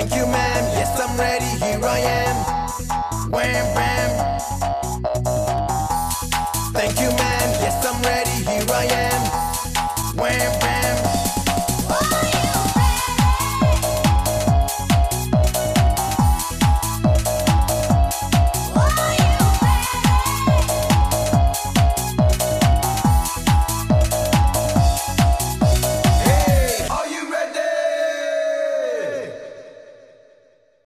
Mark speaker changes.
Speaker 1: Thank you, ma'am. Yes, I'm ready. Here I am. Wham, bam. Thank you, ma'am. Yes, I'm ready. Here I am. Wham, bam.